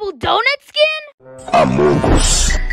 Donut skin? Amogus.